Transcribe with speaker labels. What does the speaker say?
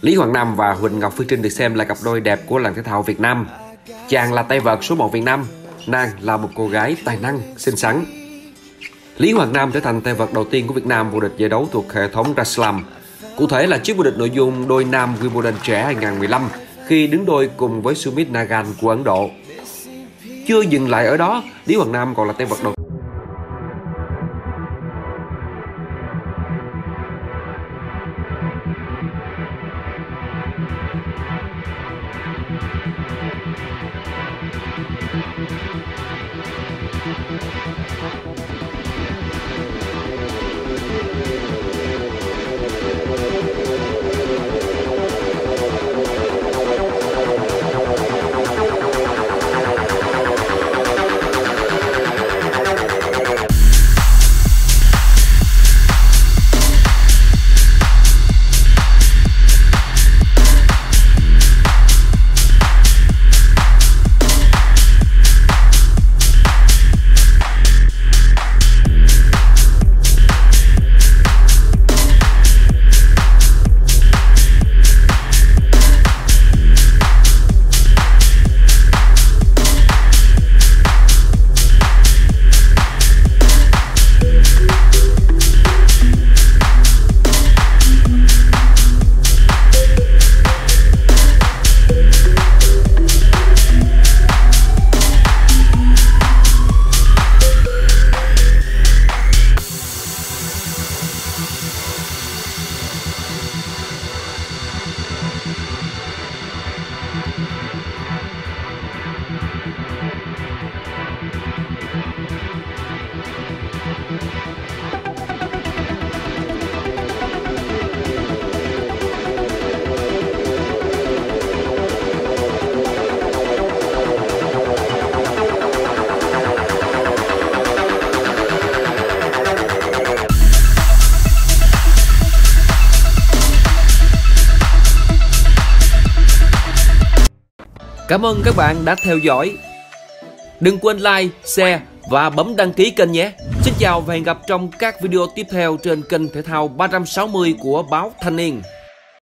Speaker 1: Lý Hoàng Nam và Huỳnh Ngọc Phương Trinh được xem là cặp đôi đẹp của làng thể thao Việt Nam. Chàng là tay vợt số 1 Việt Nam, nàng là một cô gái tài năng, xinh xắn. Lý Hoàng Nam trở thành tay vợt đầu tiên của Việt Nam vô địch giải đấu thuộc hệ thống Grand Slam. Cụ thể là chiếc vô địch nội dung đôi nam Wimbledon trẻ 2015 khi đứng đôi cùng với Sumit Nagan của Ấn Độ. Chưa dừng lại ở đó, Lý Hoàng Nam còn là tay vợt đầu Cảm ơn các bạn đã theo dõi. Đừng quên like, share và bấm đăng ký kênh nhé. Xin chào và hẹn gặp trong các video tiếp theo trên kênh thể thao 360 của báo Thanh niên.